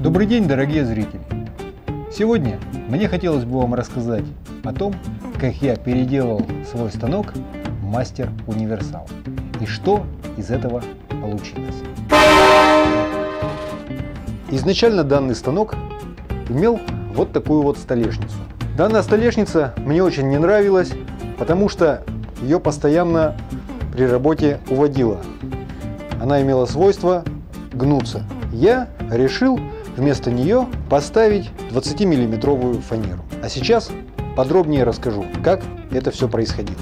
Добрый день, дорогие зрители! Сегодня мне хотелось бы вам рассказать о том, как я переделал свой станок Мастер Универсал и что из этого получилось. Изначально данный станок имел вот такую вот столешницу. Данная столешница мне очень не нравилась, потому что ее постоянно при работе уводила. Она имела свойство гнуться. Я решил вместо нее поставить 20-миллиметровую фанеру. А сейчас подробнее расскажу, как это все происходило.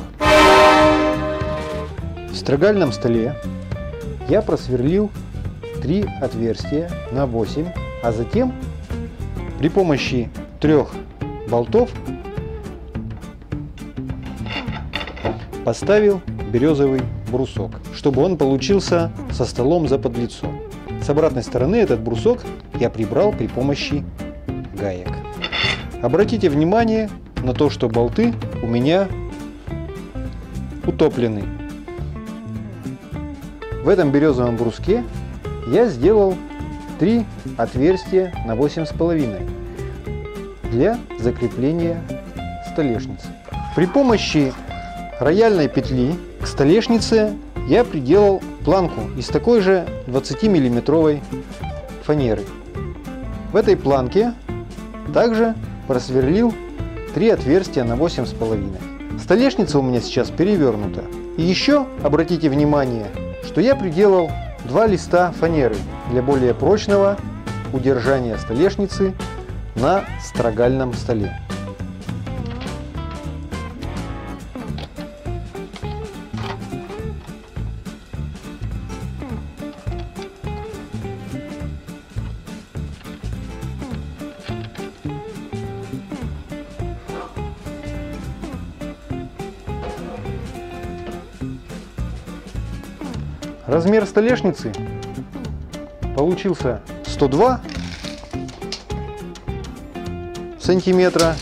В строгальном столе я просверлил три отверстия на 8, а затем при помощи трех болтов поставил березовый брусок, чтобы он получился со столом за подлицо. С обратной стороны этот брусок я прибрал при помощи гаек. Обратите внимание на то, что болты у меня утоплены. В этом березовом бруске я сделал три отверстия на 8,5 для закрепления столешницы. При помощи рояльной петли к столешнице я приделал планку из такой же 20-миллиметровой фанеры. В этой планке также просверлил три отверстия на 8,5. Столешница у меня сейчас перевернута. И еще обратите внимание, что я приделал два листа фанеры для более прочного удержания столешницы на строгальном столе. Размер столешницы получился 102 сантиметра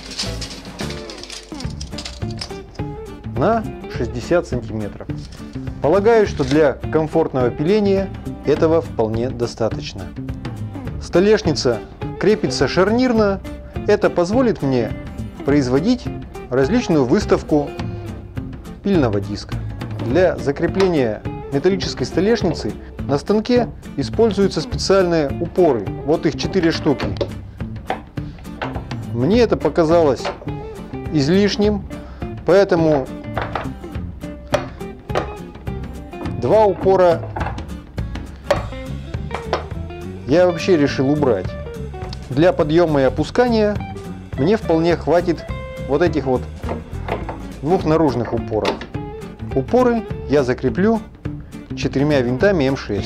на 60 сантиметров. Полагаю, что для комфортного пиления этого вполне достаточно. Столешница крепится шарнирно. Это позволит мне производить различную выставку пильного диска. Для закрепления металлической столешницы на станке используются специальные упоры. Вот их 4 штуки. Мне это показалось излишним, поэтому два упора я вообще решил убрать. Для подъема и опускания мне вполне хватит вот этих вот двух наружных упоров. Упоры я закреплю четырьмя винтами М6.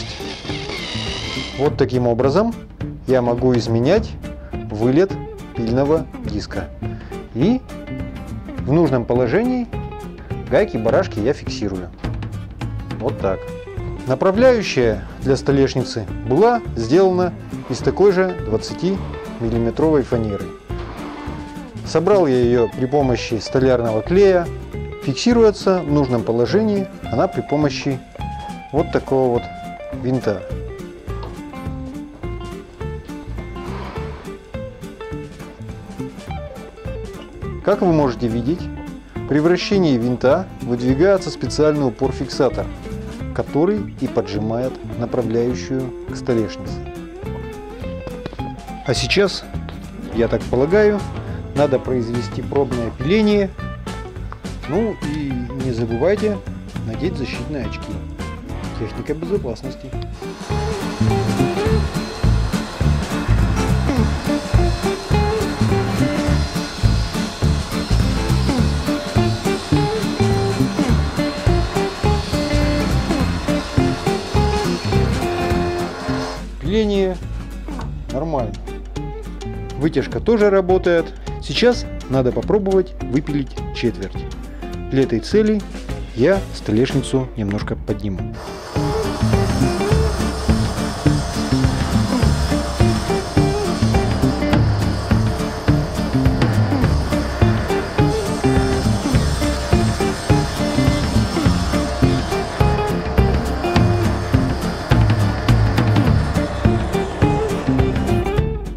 Вот таким образом я могу изменять вылет пильного диска. И в нужном положении гайки, барашки я фиксирую. Вот так. Направляющая для столешницы была сделана из такой же 20 миллиметровой фанеры. Собрал я ее при помощи столярного клея. Фиксируется в нужном положении она при помощи вот такого вот винта. Как вы можете видеть, при вращении винта выдвигается специальный упор-фиксатор, который и поджимает направляющую к столешнице. А сейчас, я так полагаю, надо произвести пробное пиление. Ну и не забывайте надеть защитные очки. Техника безопасности. Пиление нормально. Вытяжка тоже работает. Сейчас надо попробовать выпилить четверть. Для этой цели я столешницу немножко подниму.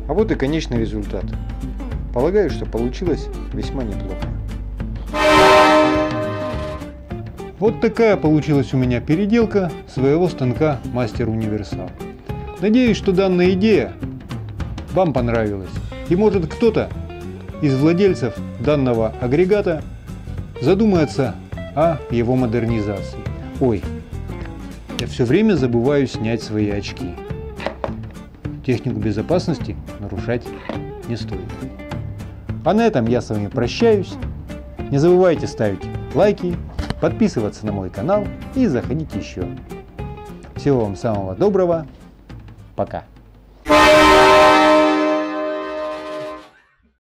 А вот и конечный результат. Полагаю, что получилось весьма неплохо. Вот такая получилась у меня переделка своего станка Мастер Универсал. Надеюсь, что данная идея вам понравилась. И может кто-то из владельцев данного агрегата задумается о его модернизации. Ой, я все время забываю снять свои очки. Технику безопасности нарушать не стоит. А на этом я с вами прощаюсь. Не забывайте ставить лайки, подписываться на мой канал и заходить еще. Всего вам самого доброго. Пока.